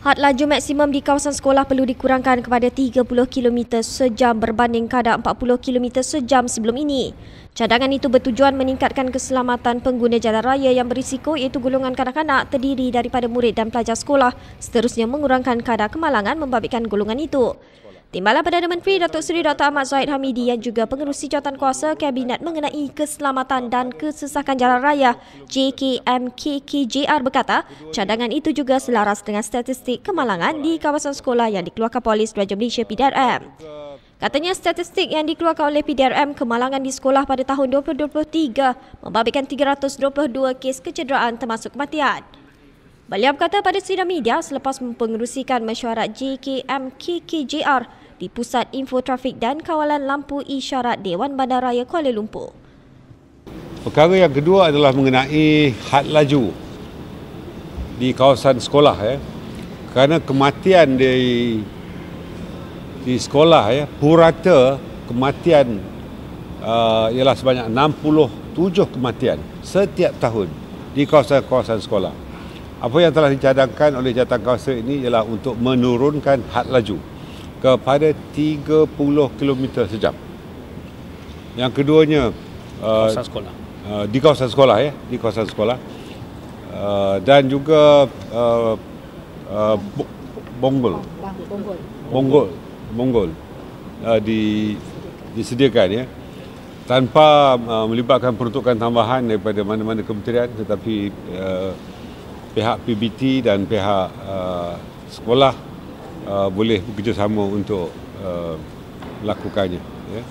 Had laju maksimum di kawasan sekolah perlu dikurangkan kepada 30 km sejam berbanding kadar 40 km sejam sebelum ini. Cadangan itu bertujuan meningkatkan keselamatan pengguna jalan raya yang berisiko iaitu golongan kanak-kanak terdiri daripada murid dan pelajar sekolah seterusnya mengurangkan kadar kemalangan membabitkan golongan itu. Timbalan Perdana Menteri Datuk Seri Dr. Ahmad Zahid Hamidi yang juga pengerusi jawatan kuasa Kabinet mengenai keselamatan dan kesesakan jalan raya JKMKKJR berkata cadangan itu juga selaras dengan statistik kemalangan di kawasan sekolah yang dikeluarkan Polis Raja Malaysia PDRM. Katanya statistik yang dikeluarkan oleh PDRM kemalangan di sekolah pada tahun 2023 membabitkan 322 kes kecederaan termasuk kematian. Beliau berkata pada sidang media selepas mempengerusikan mesyuarat JKM-KKJR di Pusat Info Trafik dan Kawalan Lampu Isyarat Dewan Bandaraya Kuala Lumpur. Perkara yang kedua adalah mengenai had laju di kawasan sekolah ya. Kerana kematian di di sekolah ya, purata kematian uh, ialah sebanyak 67 kematian setiap tahun di kawasan-kawasan sekolah. Apa yang telah dicadangkan oleh jawatan kawasan ini ialah untuk menurunkan had laju kepada 30 km sejam. Yang keduanya kawasan uh, sekolah. Uh, di kawasan sekolah ya, di kawasan sekolah. Uh, dan juga uh, uh, bonggol. Bonggol. Bonggol. Bonggol. Uh, di disediakan ya tanpa uh, melibatkan peruntukan tambahan daripada mana-mana kementerian tetapi uh, pihak PBT dan pihak uh, sekolah uh, boleh bekerjasama untuk uh, melakukannya. Ya.